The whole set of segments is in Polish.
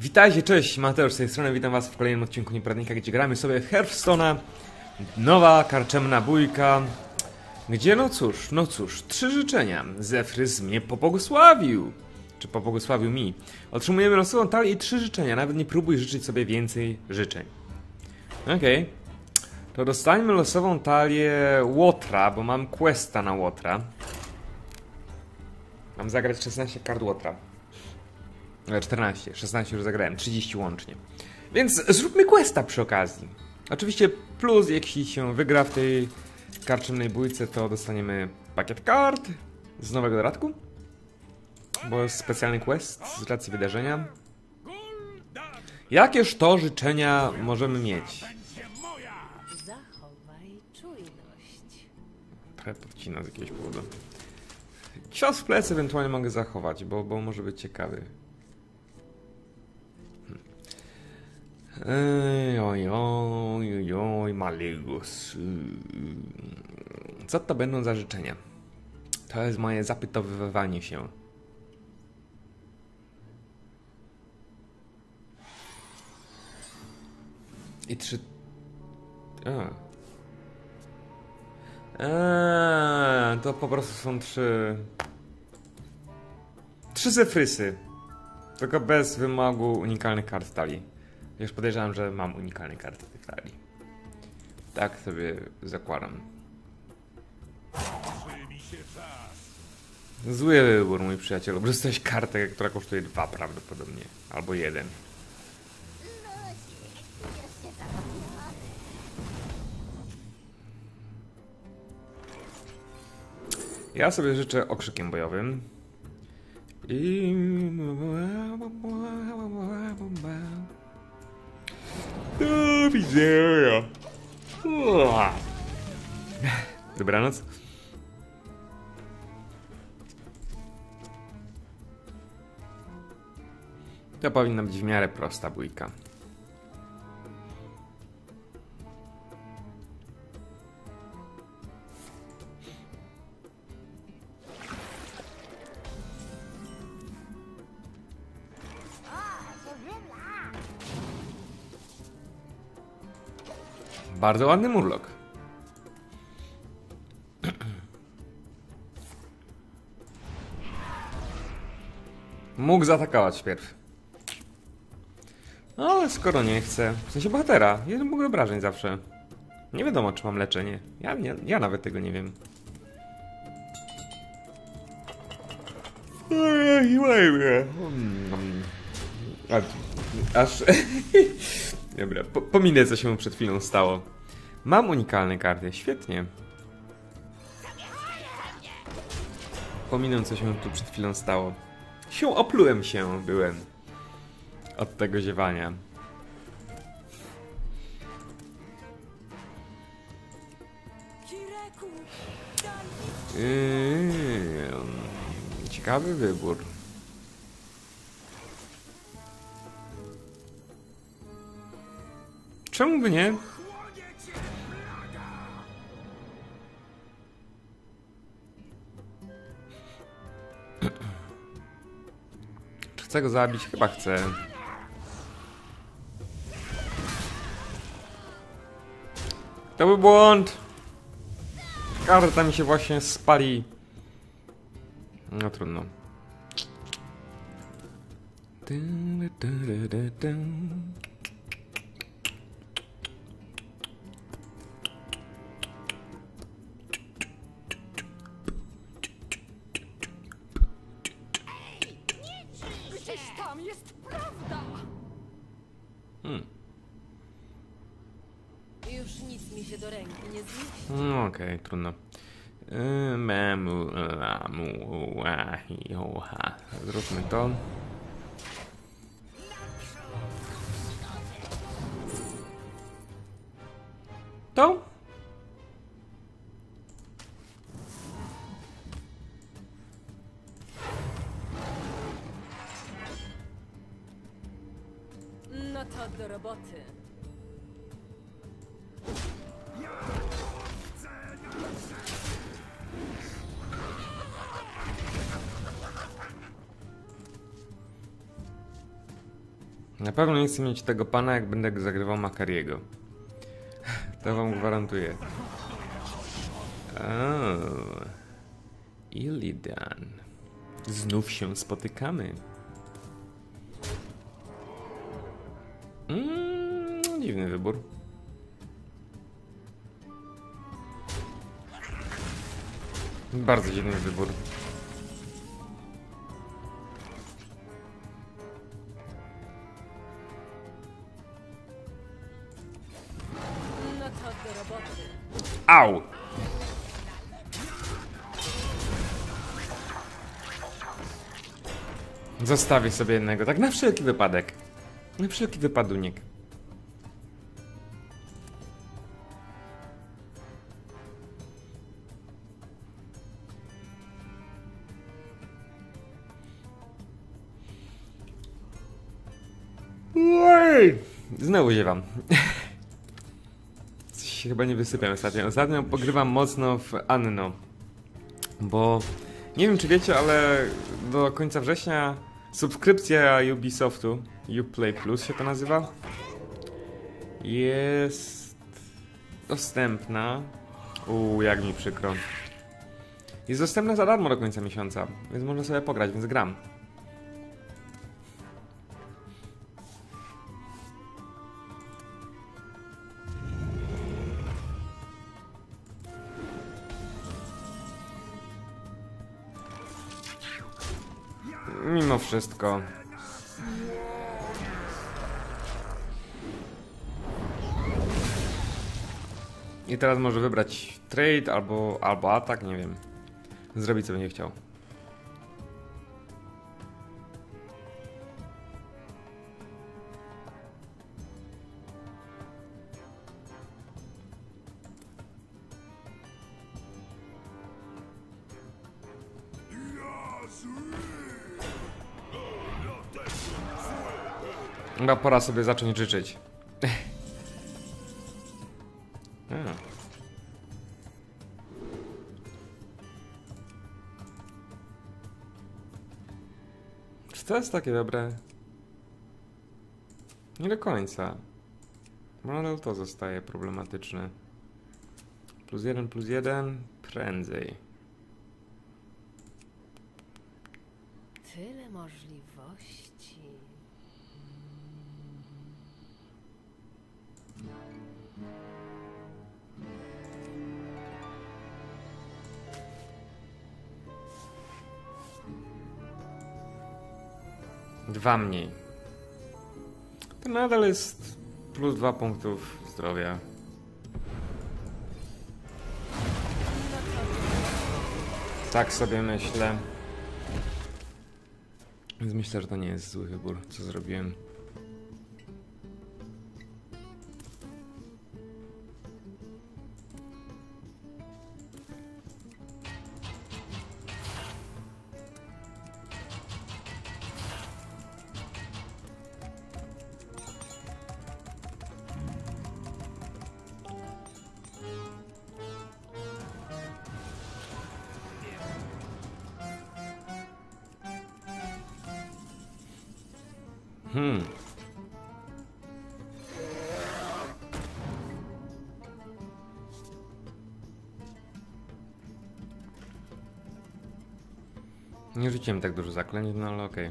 Witajcie, cześć, Mateusz z tej strony, witam was w kolejnym odcinku Nieporadnika, gdzie gramy sobie Hearthstone'a. Nowa, karczemna bójka, gdzie no cóż, no cóż, trzy życzenia. Zefrys mnie popogosławił, czy popogosławił mi. Otrzymujemy losową talię i trzy życzenia, nawet nie próbuj życzyć sobie więcej życzeń. Okej. To dostańmy losową talię Łotra, bo mam questa na Łotra. Mam zagrać 16 kart Łotra. E, 14, 16 już zagrałem, 30 łącznie. Więc zróbmy questa przy okazji. Oczywiście plus, jeśli się wygra w tej karczemnej bójce, to dostaniemy pakiet kart z nowego dodatku. Bo jest specjalny quest z racji wydarzenia. Jakież to życzenia możemy mieć? Zachowaj czujność. Trochę podcina z jakiegoś powodu. Cios w plecy ewentualnie mogę zachować, bo, bo może być ciekawy. Oj, oj, oj, oj, Maligus. Co to będą za życzenia? To jest moje zapytowywanie się. I trzy... A. Eee, to po prostu są trzy. Trzy zefrysy. Tylko bez wymogu unikalnych kart talii. Już podejrzewam, że mam unikalne karty tych talii. Tak sobie zakładam. Zły wybór, mój przyjacielu. Dostałeś kartę, która kosztuje dwa prawdopodobnie. Albo jeden. Ja sobie życzę okrzykiem bojowym. I... Do. Dobranoc. To powinna być w miarę prosta bójka. Bardzo ładny murlok. Mógł zaatakować wpierw. No, ale skoro nie chce. W sensie bohatera. Jeden mógł obrażeń zawsze. Nie wiadomo, czy mam leczenie. Ja, nie, ja nawet tego nie wiem. Aż... aż... Dobra, po, pominę co się przed chwilą stało. Mam unikalne karty, świetnie. Pominę co się tu przed chwilą stało. Się oplułem się, byłem. Od tego ziewania. Yy, ciekawy wybór. Czemu by nie? Czy chcę go zabić? Chyba chcę. To był błąd! Karta mi się właśnie spali. No trudno. Gdzieś Się do ręki nie zmieści. No okej, trudno. Yy, Memu, lamu, ahi, oha. Zróbmy to. To? Na pewno nie chcę mieć tego pana, jak będę zagrywał Makariego. To wam gwarantuję. Oh. Illidan. Znów się spotykamy. Mm, dziwny wybór. Bardzo dziwny wybór. Au! Zostawię sobie jednego, tak na wszelki wypadek. Na wszelki wypaduniek. Znowu ziewam. Się chyba nie wysypiam ostatnio. Ostatnio pogrywam mocno w Anno. Bo nie wiem czy wiecie, ale do końca września subskrypcja Ubisoftu, Uplay Plus się to nazywa, jest dostępna. Uuu, jak mi przykro. Jest dostępna za darmo do końca miesiąca, więc można sobie pograć, więc gram. Wszystko. I teraz może wybrać trade albo, albo atak, nie wiem. Zrobić co będzie chciał. Chyba pora sobie zacząć życzyć. A. Czy to jest takie dobre? Nie do końca. Bo nadal to zostaje problematyczne. Plus jeden, plus jeden, prędzej. Tyle możliwości. Dwa mniej. To nadal jest plus dwa punktów zdrowia. Tak sobie myślę. Więc myślę, że to nie jest zły wybór, co zrobiłem. Hmm. Nie rzuciłem tak dużo zaklęć, no ale okej.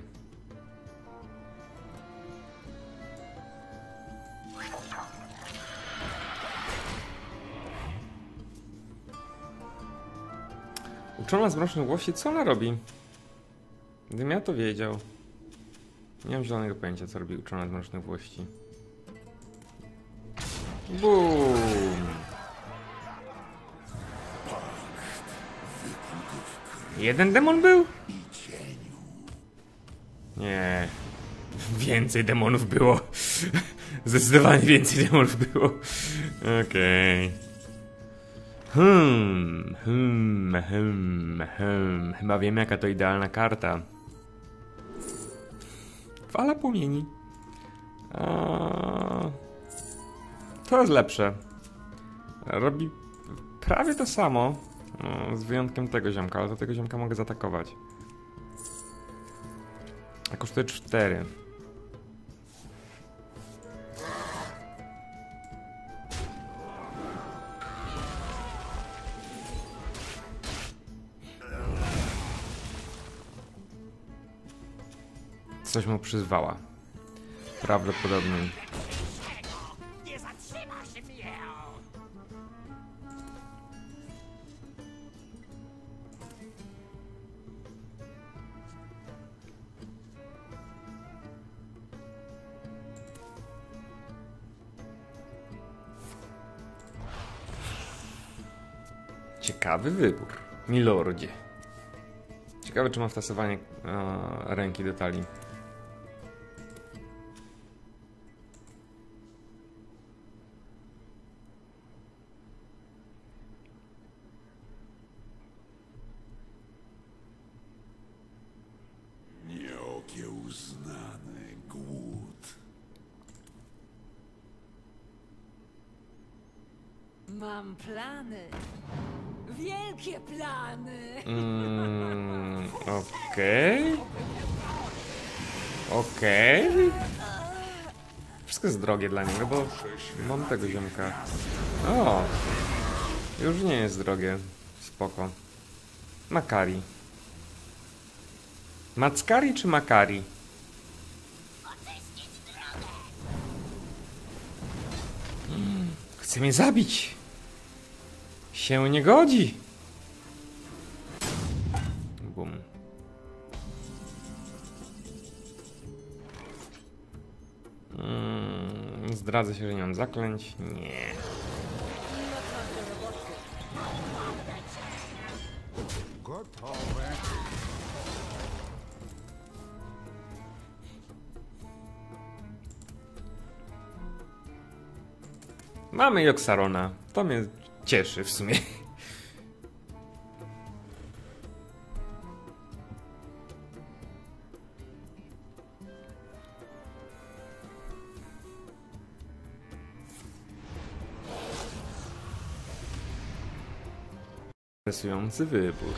Uczona z mrocznych włości, co ona robi? Gdybym ja to wiedział. Nie mam zielonego pojęcia, co robi uczona z mrocznych włości. Boom! Jeden demon był? Nie. Więcej demonów było. Zdecydowanie więcej demonów było. Okej. Hmm, hmm, hmm, hmm. Chyba wiem, jaka to idealna karta. Fala płomieni. A... To jest lepsze. Robi prawie to samo. No, z wyjątkiem tego ziomka, ale do tego ziomka mogę zaatakować. A kosztuje 4. Coś mu przyzwała. Prawdopodobnie. Ciekawy wybór, milordzie. Ciekawe, czy ma wtasowanie e, ręki do talii. Okej. Okej. Wszystko jest drogie dla niego, bo mam tego ziomka. O! Już nie jest drogie. Spoko. Makari. Mackari czy Makari? Mm, Chce mnie zabić. Się nie godzi. Zdradzę się, że nie mam zaklęć. Nie. Gotowe. Mamy Joksarona. To mnie cieszy w sumie. Interesujący wybór.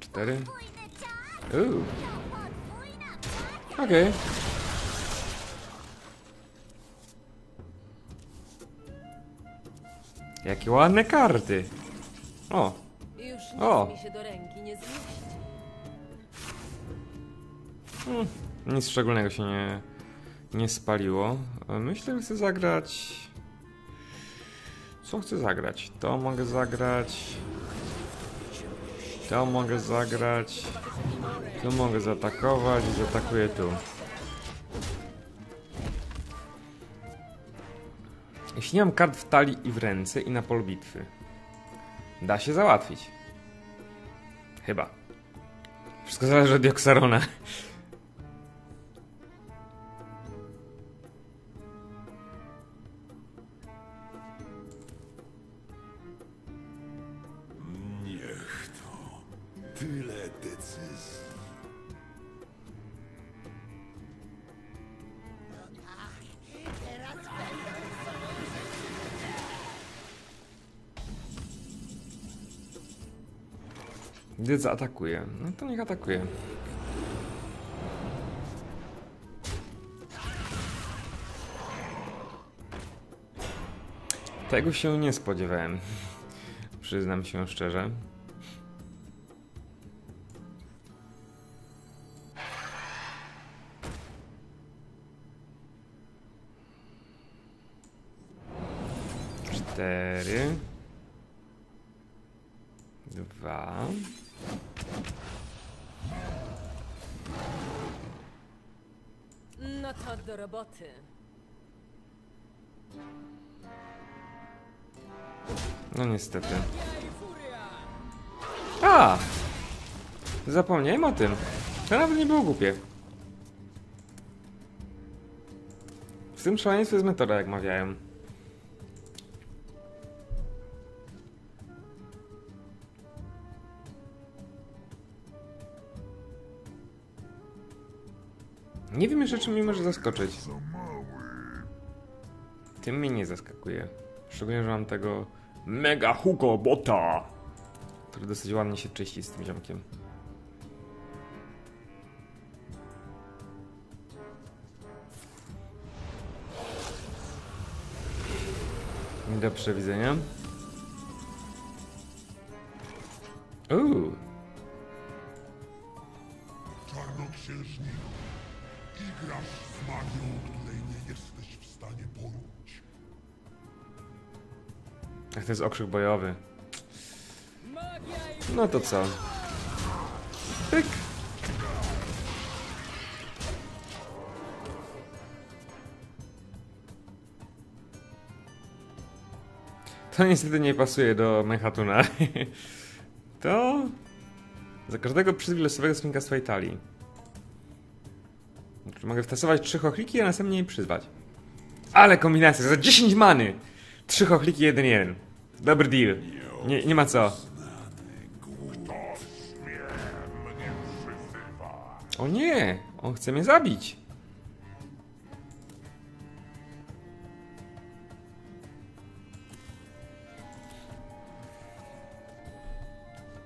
Cztery. Uuu. Okej. Jakie ładne karty. O, O. zmieści. nic szczególnego się nie, nie spaliło. Myślę, że chcę zagrać... Co chcę zagrać? To mogę zagrać... To mogę zagrać... Tu mogę zaatakować i zaatakuję tu. Jeśli nie mam kart w talii i w ręce i na polu bitwy, da się załatwić. Chyba. Wszystko zależy od Joksarona. Gdy zaatakuje, no to niech atakuje. Tego się nie spodziewałem. Przyznam się szczerze. Cztery. Dwa. No to do roboty. No niestety. A! Zapomniałem o tym. To nawet nie było głupie. W tym szaleństwie jest metoda, jak mawiają. Nie wiem jeszcze, czy mnie może zaskoczyć. Tym mnie nie zaskakuje. Szczególnie, że mam tego Mega Hugo Bota, który dosyć ładnie się czyści z tym ziomkiem. Do przewidzenia. Uuu. księżniku. Igrasz z magią, której nie jesteś w stanie pojąć. Ach, to jest okrzyk bojowy. No to co? Pyk. To niestety nie pasuje do Mechatuna. To... Za każdego przyzwij losowego skrzynka swojej talii. Mogę wtasować trzy chochliki, a następnie je przyzwać. Ale kombinacja, za 10 many! Trzy chochliki, jeden jeden. Dobry deal. Nie, nie ma co. O nie! On chce mnie zabić!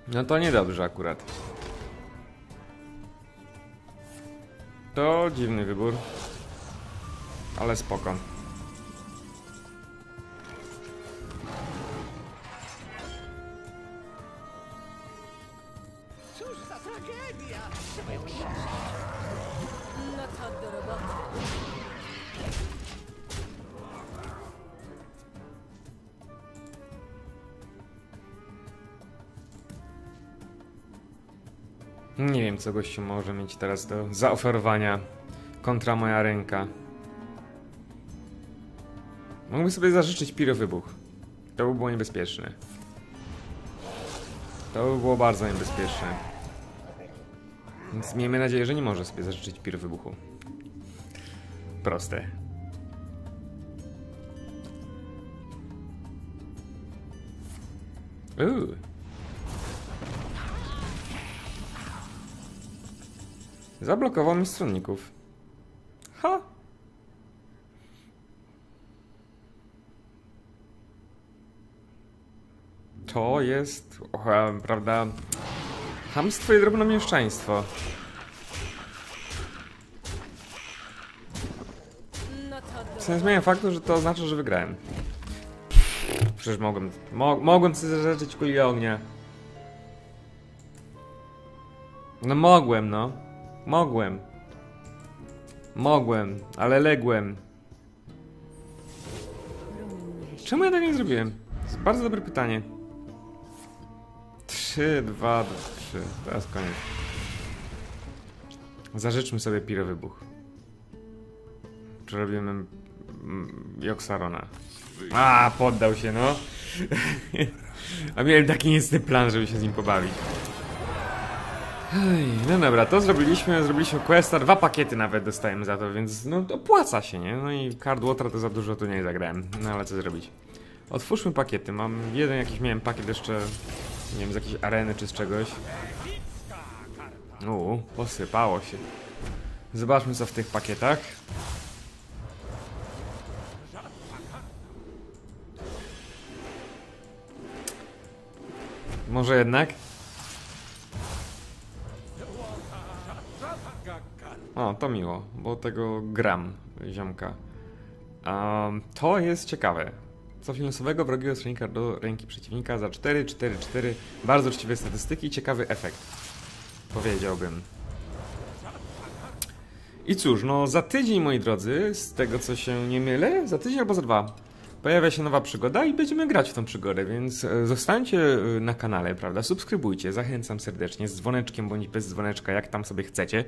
No to niedobrze akurat. To dziwny wybór. Ale spoko. Co gościu może mieć teraz do zaoferowania kontra moja ręka. Mógłby sobie zażyczyć pirowybuch. To by było niebezpieczne. To by było bardzo niebezpieczne. Więc miejmy nadzieję, że nie może sobie zażyczyć pirowybuchu. Proste. Uuu. Zablokował mi stronników. Ha! To jest, o, e, prawda, hamstwo i drobnomieszczaństwo. No Co nie zmienia faktu, że to oznacza, że wygrałem. Przecież mogłem, mo mogłem sobie zażyczyć kuli ognia. No mogłem, no. Mogłem. Mogłem, ale ległem. Czemu ja tak nie zrobiłem? To jest bardzo dobre pytanie. 3, 2, 3. Teraz koniec. Zażyczmy sobie pirowybuch. Czy robimy Joksarona? A, poddał się, no. A miałem taki niestety plan, żeby się z nim pobawić. No dobra, to zrobiliśmy, zrobiliśmy questa, dwa pakiety nawet dostajemy za to, więc no opłaca się, nie? No i Card Water to za dużo tu nie zagrałem, no ale co zrobić. Otwórzmy pakiety, mam jeden jakiś, miałem pakiet jeszcze, nie wiem, z jakiejś areny czy z czegoś. Uuu, posypało się. Zobaczmy co w tych pakietach. Może jednak? O, to miło, bo tego gram, ziomka. Um, to jest ciekawe. Co finansowego wrogiego stronnika do ręki przeciwnika za 4, 4, 4. Bardzo uczciwe statystyki i ciekawy efekt. Powiedziałbym. I cóż, no za tydzień, moi drodzy, z tego co się nie mylę, za tydzień albo za dwa, pojawia się nowa przygoda i będziemy grać w tą przygodę, więc e, zostańcie e, na kanale, prawda? Subskrybujcie, zachęcam serdecznie, z dzwoneczkiem bądź bez dzwoneczka, jak tam sobie chcecie.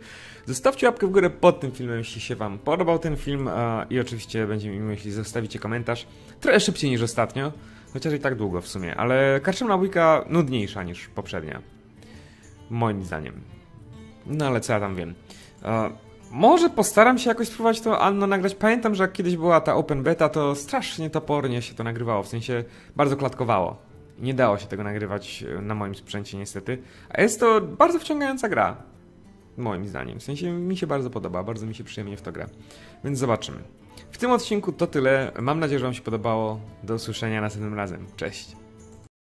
Zostawcie łapkę w górę pod tym filmem, jeśli się Wam podobał ten film i oczywiście będzie mi miło, jeśli zostawicie komentarz. Trochę szybciej niż ostatnio, chociaż i tak długo w sumie, ale karczemna bójka nudniejsza niż poprzednia. Moim zdaniem. No ale co ja tam wiem. Może postaram się jakoś spróbować to Anno nagrać. Pamiętam, że jak kiedyś była ta open beta, to strasznie topornie się to nagrywało, w sensie bardzo klatkowało. Nie dało się tego nagrywać e, na moim sprzęcie niestety. A jest to bardzo wciągająca gra. Moim zdaniem. W sensie mi się bardzo podoba, bardzo mi się przyjemnie w to gra. Więc zobaczymy. W tym odcinku to tyle. Mam nadzieję, że Wam się podobało. Do usłyszenia następnym razem. Cześć.